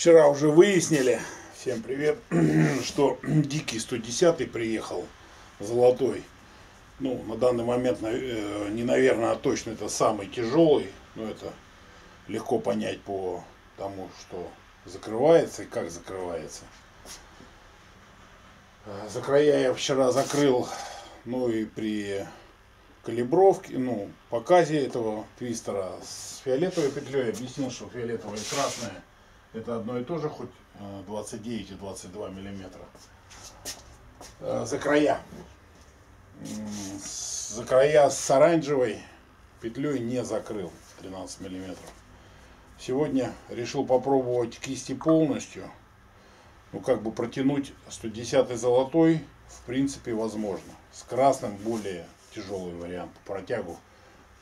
Вчера уже выяснили, всем привет, что дикий 110 приехал, золотой. Ну, на данный момент, э, не наверное, а точно это самый тяжелый, но это легко понять по тому, что закрывается и как закрывается. Э, за края я вчера закрыл, ну и при калибровке, ну, показе этого твистера с фиолетовой петлей. Объяснил, что фиолетовая и красная это одно и то же, хоть 29 э, и 22 миллиметра. Э, за края. За края с оранжевой петлей не закрыл 13 миллиметров. Сегодня решил попробовать кисти полностью. Ну, как бы протянуть 110 золотой, в принципе, возможно. С красным более тяжелый вариант протягу,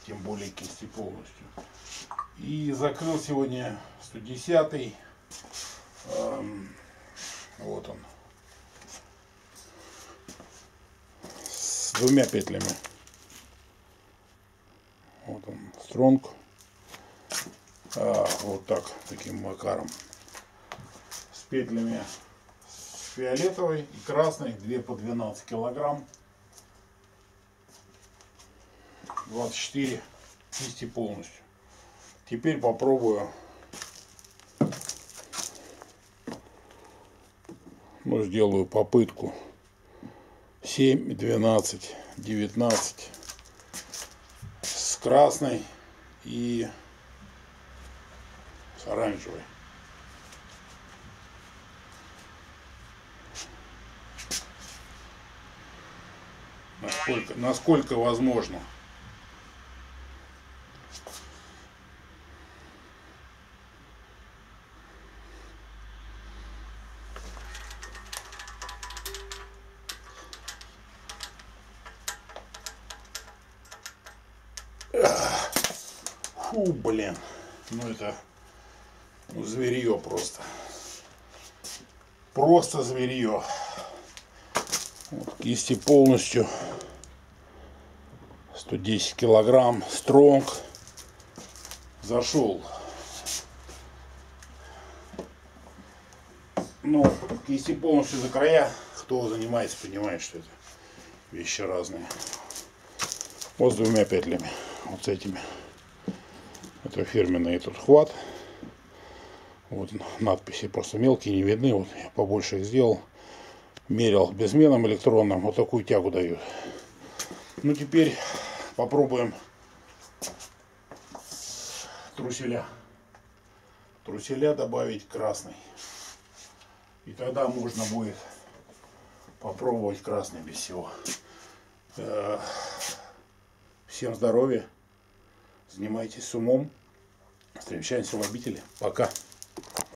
тем более кисти полностью. И закрыл сегодня 110 эм, вот он. С двумя петлями. Вот он стронг. А, вот так таким макаром. С петлями фиолетовой и красной 2 по 12 килограмм. 24 кисти полностью. Теперь попробую ну, сделаю попытку 7, 12, 19 с красной и с оранжевой. Насколько, насколько возможно. Фу, блин. Ну это ну, зверье просто. Просто зверье. Вот, кисти полностью. 110 килограмм стронг. Зашел. Ну кисти полностью за края. Кто занимается понимает что это вещи разные. Вот с двумя петлями. Вот с этими это фирменный этот хват. Вот надписи просто мелкие, не видны. Вот я побольше их сделал. Мерил безменом электронным. Вот такую тягу дают. Ну теперь попробуем труселя. Труселя добавить красный. И тогда можно будет попробовать красный без всего. Э, всем здоровья. Занимайтесь с умом. Встречаемся в обители. Пока.